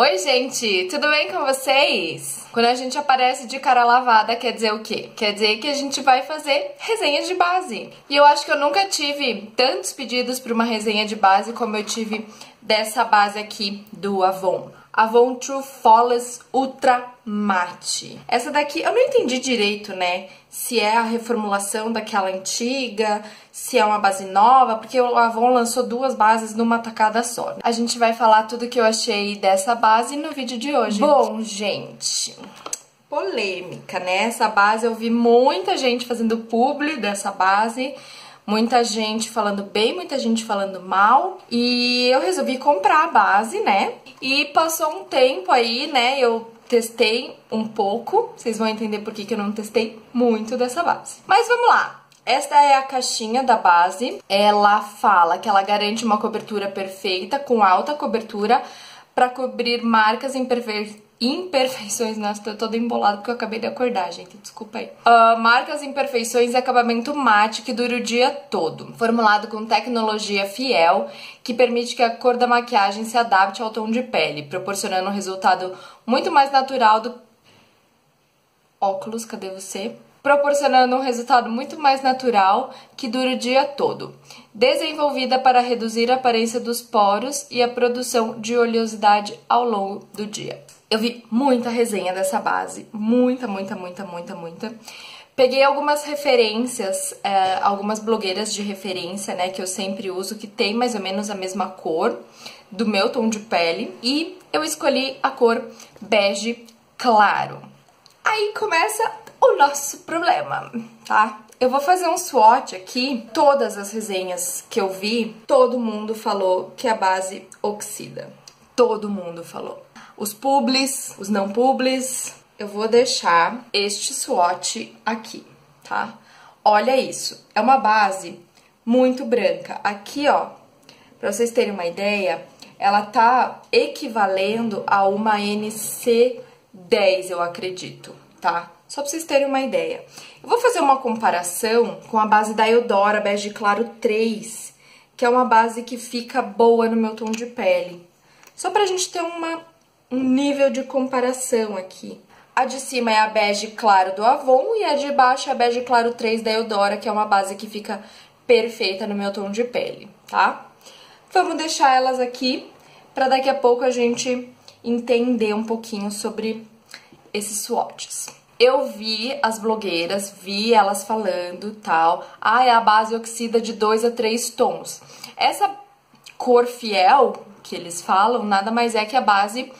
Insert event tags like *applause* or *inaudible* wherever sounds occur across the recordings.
Oi, gente, tudo bem com vocês? Quando a gente aparece de cara lavada, quer dizer o quê? Quer dizer que a gente vai fazer resenha de base. E eu acho que eu nunca tive tantos pedidos para uma resenha de base como eu tive dessa base aqui do Avon. Avon True Flawless Ultra Matte. Essa daqui eu não entendi direito, né? Se é a reformulação daquela antiga, se é uma base nova, porque o Avon lançou duas bases numa tacada só. A gente vai falar tudo que eu achei dessa base no vídeo de hoje. Bom, gente, polêmica, né? Essa base eu vi muita gente fazendo publi dessa base muita gente falando bem, muita gente falando mal. E eu resolvi comprar a base, né? E passou um tempo aí, né? Eu testei um pouco. Vocês vão entender por que, que eu não testei muito dessa base. Mas vamos lá. Esta é a caixinha da base. Ela fala que ela garante uma cobertura perfeita, com alta cobertura, para cobrir marcas imperfeitas imperfeições, nossa, tô toda embolada porque eu acabei de acordar, gente, desculpa aí. Uh, marcas, imperfeições e acabamento mate que dura o dia todo. Formulado com tecnologia fiel, que permite que a cor da maquiagem se adapte ao tom de pele, proporcionando um resultado muito mais natural do... Óculos, cadê você? proporcionando um resultado muito mais natural que dura o dia todo. Desenvolvida para reduzir a aparência dos poros e a produção de oleosidade ao longo do dia. Eu vi muita resenha dessa base, muita, muita, muita, muita, muita. Peguei algumas referências, é, algumas blogueiras de referência, né, que eu sempre uso, que tem mais ou menos a mesma cor do meu tom de pele. E eu escolhi a cor bege claro. Aí começa o nosso problema, tá? Eu vou fazer um swatch aqui. Todas as resenhas que eu vi, todo mundo falou que a base oxida. Todo mundo falou os publis, os não publis. Eu vou deixar este swatch aqui, tá? Olha isso, é uma base muito branca. Aqui, ó, pra vocês terem uma ideia, ela tá equivalendo a uma NC10, eu acredito, tá? Só pra vocês terem uma ideia. Eu vou fazer uma comparação com a base da Eudora Bege Claro 3, que é uma base que fica boa no meu tom de pele. Só pra gente ter uma um nível de comparação aqui. A de cima é a bege claro do Avon e a de baixo é a bege claro 3 da Eudora, que é uma base que fica perfeita no meu tom de pele, tá? Vamos deixar elas aqui para daqui a pouco a gente entender um pouquinho sobre esses swatches. Eu vi as blogueiras, vi elas falando tal, ah, é a base oxida de 2 a 3 tons. Essa cor fiel que eles falam nada mais é que a base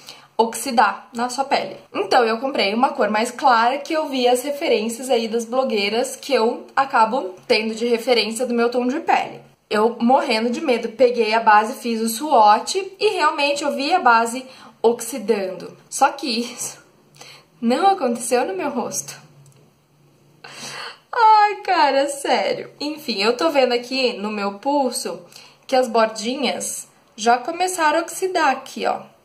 oxidar na sua pele. Então eu comprei uma cor mais clara que eu vi as referências aí das blogueiras que eu acabo tendo de referência do meu tom de pele. Eu morrendo de medo, peguei a base, fiz o swatch e realmente eu vi a base oxidando. Só que isso não aconteceu no meu rosto. Ai, cara, sério. Enfim, eu tô vendo aqui no meu pulso que as bordinhas já começaram a oxidar aqui, ó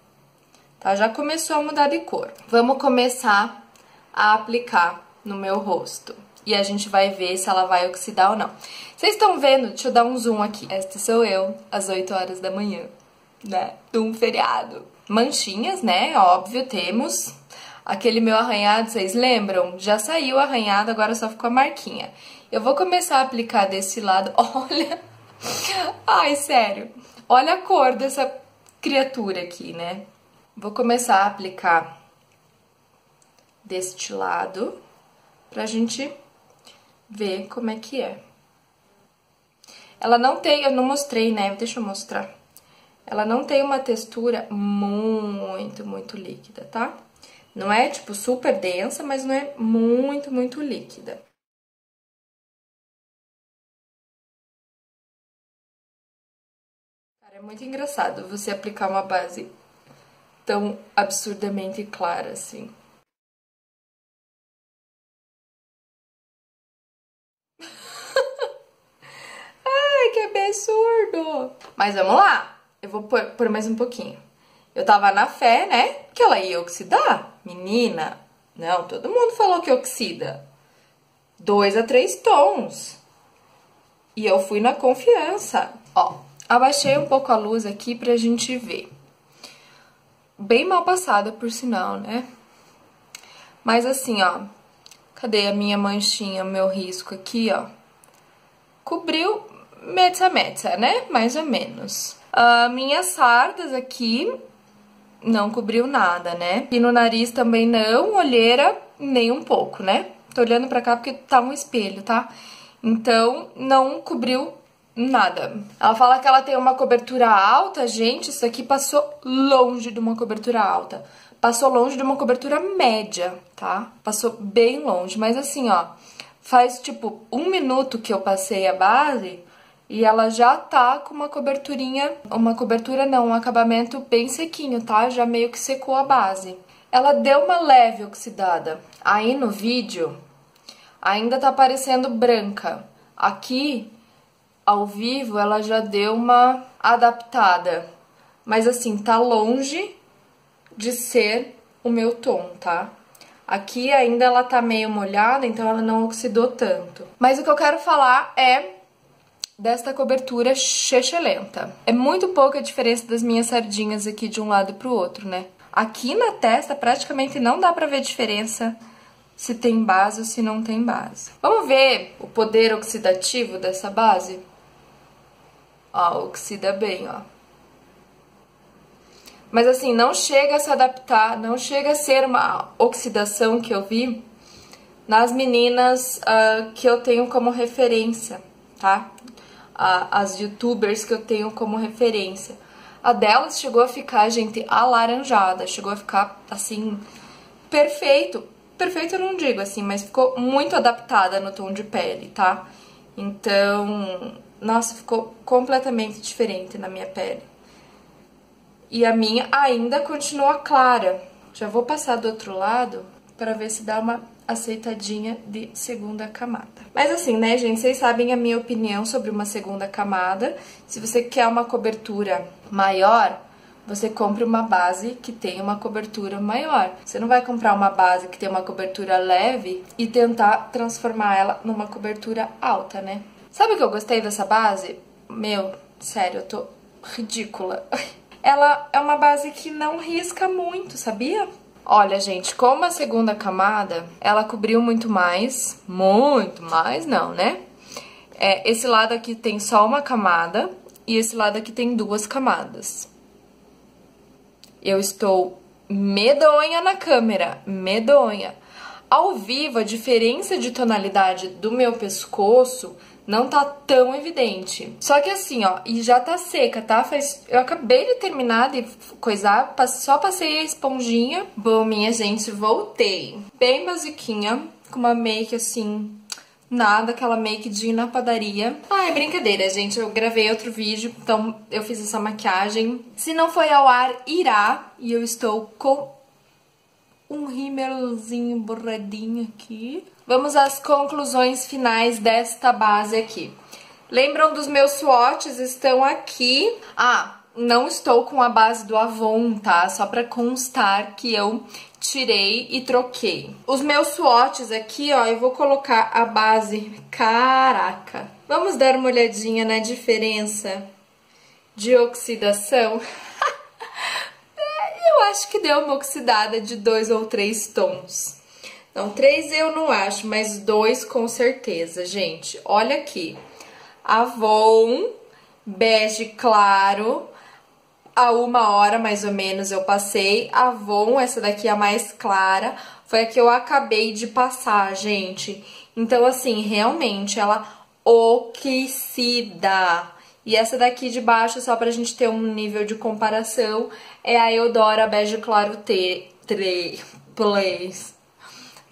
tá? Já começou a mudar de cor. Vamos começar a aplicar no meu rosto. E a gente vai ver se ela vai oxidar ou não. Vocês estão vendo? Deixa eu dar um zoom aqui. Esta sou eu, às 8 horas da manhã, né? De um feriado. Manchinhas, né? Óbvio, temos. Aquele meu arranhado, vocês lembram? Já saiu arranhado, agora só ficou a marquinha. Eu vou começar a aplicar desse lado. *laughs* Olha! Ai, sério. Olha a cor dessa criatura aqui, né? Vou começar a aplicar deste lado pra gente ver como é que é. Ela não tem, eu não mostrei, né? Deixa eu mostrar. Ela não tem uma textura muito, muito líquida, tá? Não é, tipo, super densa, mas não é muito, muito líquida. Cara, é muito engraçado você aplicar uma base tão absurdamente clara assim. *laughs* Ai, que absurdo! Mas vamos lá, eu vou pôr, pôr mais um pouquinho. Eu tava na fé, né, que ela ia oxidar. Menina, não, todo mundo falou que oxida. Dois a três tons. E eu fui na confiança. Ó, abaixei um pouco a luz aqui pra gente ver bem mal passada, por sinal, né? Mas assim, ó, cadê a minha manchinha, meu risco aqui, ó? Cobriu metza metza, né? Mais ou menos. Uh, minhas sardas aqui não cobriu nada, né? E no nariz também não, olheira nem um pouco, né? Tô olhando pra cá porque tá um espelho, tá? Então, não cobriu nada. Ela fala que ela tem uma cobertura alta, gente, isso aqui passou longe de uma cobertura alta. Passou longe de uma cobertura média, tá? Passou bem longe, mas assim, ó, faz tipo um minuto que eu passei a base e ela já tá com uma coberturinha, uma cobertura não, um acabamento bem sequinho, tá? Já meio que secou a base. Ela deu uma leve oxidada. Aí no vídeo ainda tá parecendo branca. Aqui ao vivo ela já deu uma adaptada. Mas assim, tá longe de ser o meu tom, tá? Aqui ainda ela tá meio molhada, então ela não oxidou tanto. Mas o que eu quero falar é desta cobertura lenta. É muito pouca a diferença das minhas sardinhas aqui de um lado pro outro, né? Aqui na testa praticamente não dá pra ver diferença se tem base ou se não tem base. Vamos ver o poder oxidativo dessa base? Ó, oxida bem, ó. Mas assim, não chega a se adaptar, não chega a ser uma oxidação que eu vi nas meninas uh, que eu tenho como referência, tá? Uh, as youtubers que eu tenho como referência. A delas chegou a ficar, gente, alaranjada, chegou a ficar, assim, perfeito. Perfeito eu não digo, assim, mas ficou muito adaptada no tom de pele, tá? Então, nossa, ficou completamente diferente na minha pele. E a minha ainda continua clara. Já vou passar do outro lado para ver se dá uma aceitadinha de segunda camada. Mas assim, né, gente, vocês sabem a minha opinião sobre uma segunda camada. Se você quer uma cobertura maior, você compre uma base que tem uma cobertura maior. Você não vai comprar uma base que tem uma cobertura leve e tentar transformar ela numa cobertura alta, né? Sabe o que eu gostei dessa base? Meu, sério, eu tô ridícula. *laughs* Ela é uma base que não risca muito, sabia? Olha, gente, como a segunda camada, ela cobriu muito mais, muito mais não, né? É, esse lado aqui tem só uma camada e esse lado aqui tem duas camadas. Eu estou medonha na câmera, medonha. Ao vivo, a diferença de tonalidade do meu pescoço não tá tão evidente. Só que assim, ó, e já tá seca, tá? Faz, eu acabei de terminar de coisar, só passei a esponjinha. Bom, minha gente, voltei. Bem basiquinha, com uma make assim, nada, aquela make de ir na padaria. Ah, é brincadeira, gente, eu gravei outro vídeo, então eu fiz essa maquiagem. Se não foi ao ar, irá, e eu estou com um rímelzinho borradinho aqui. Vamos às conclusões finais desta base aqui. Lembram dos meus swatches? Estão aqui. Ah, não estou com a base do Avon, tá? Só pra constar que eu tirei e troquei. Os meus swatches aqui, ó, eu vou colocar a base... Caraca! Vamos dar uma olhadinha na diferença de oxidação? *laughs* eu acho que deu uma oxidada de dois ou três tons. Não, três eu não acho, mas dois com certeza, gente. Olha aqui. Avon, bege claro, a uma hora mais ou menos eu passei. Avon, essa daqui é a mais clara, foi a que eu acabei de passar, gente. Então, assim, realmente, ela oxida. E essa daqui de baixo, só pra gente ter um nível de comparação, é a Eudora Bege Claro T 3 Place.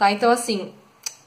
Tá? Então, assim,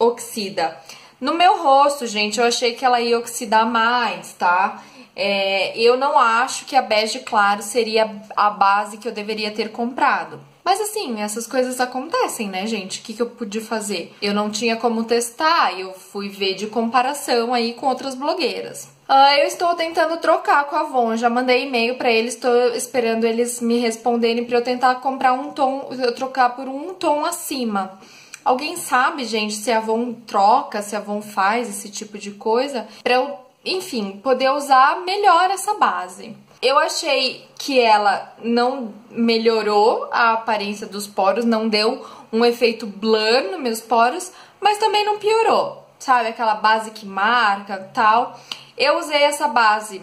oxida. No meu rosto, gente, eu achei que ela ia oxidar mais, tá? É, eu não acho que a bege claro seria a base que eu deveria ter comprado. Mas assim, essas coisas acontecem, né, gente? O que, que eu pude fazer? Eu não tinha como testar, eu fui ver de comparação aí com outras blogueiras. Uh, eu estou tentando trocar com a Avon, já mandei e-mail para eles, estou esperando eles me responderem para eu tentar comprar um tom, eu trocar por um tom acima. Alguém sabe, gente, se a Avon troca, se a Avon faz esse tipo de coisa, para eu, enfim, poder usar melhor essa base. Eu achei que ela não melhorou a aparência dos poros, não deu um efeito blur nos meus poros, mas também não piorou, sabe? Aquela base que marca tal. Eu usei essa base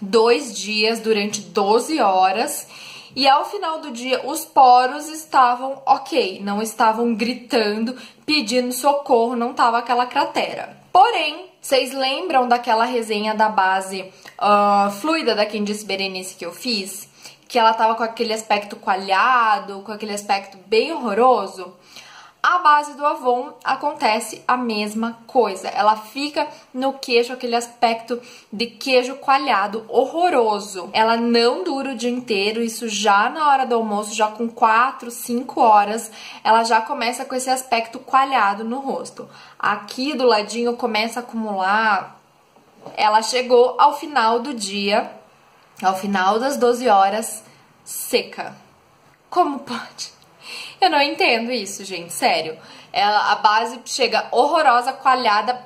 dois dias, durante 12 horas, e ao final do dia os poros estavam ok, não estavam gritando, pedindo socorro, não tava aquela cratera. Porém, vocês lembram daquela resenha da base uh, fluida da Candice Berenice que eu fiz? Que ela tava com aquele aspecto coalhado, com aquele aspecto bem horroroso? A base do Avon acontece a mesma coisa. Ela fica no queijo, aquele aspecto de queijo coalhado horroroso. Ela não dura o dia inteiro, isso já na hora do almoço, já com 4, 5 horas, ela já começa com esse aspecto coalhado no rosto. Aqui do ladinho começa a acumular. Ela chegou ao final do dia, ao final das 12 horas, seca. Como pode? Eu não entendo isso, gente, sério. Ela, a base chega horrorosa, coalhada,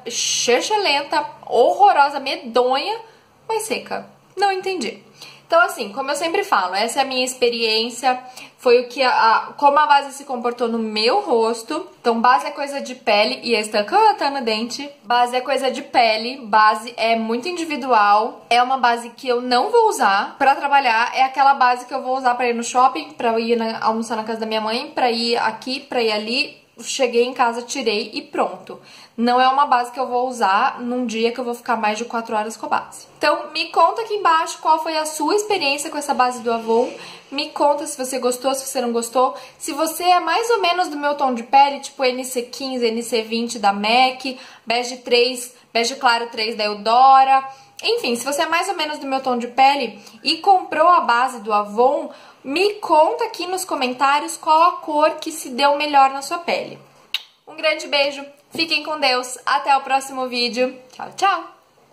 lenta, horrorosa, medonha, mas seca. Não entendi. Então, assim, como eu sempre falo, essa é a minha experiência, foi o que a, a, como a base se comportou no meu rosto. Então, base é coisa de pele e esta tá no dente. Base é coisa de pele, base é muito individual. É uma base que eu não vou usar para trabalhar, é aquela base que eu vou usar para ir no shopping, para ir na, almoçar na casa da minha mãe, para ir aqui, para ir ali, cheguei em casa, tirei e pronto. Não é uma base que eu vou usar num dia que eu vou ficar mais de 4 horas com a base. Então, me conta aqui embaixo qual foi a sua experiência com essa base do Avon. Me conta se você gostou, se você não gostou. Se você é mais ou menos do meu tom de pele, tipo NC15, NC20 da MAC, bege 3, bege claro 3 da Eudora... Enfim, se você é mais ou menos do meu tom de pele e comprou a base do Avon, me conta aqui nos comentários qual a cor que se deu melhor na sua pele. Um grande beijo, fiquem com Deus, até o próximo vídeo. Tchau, tchau!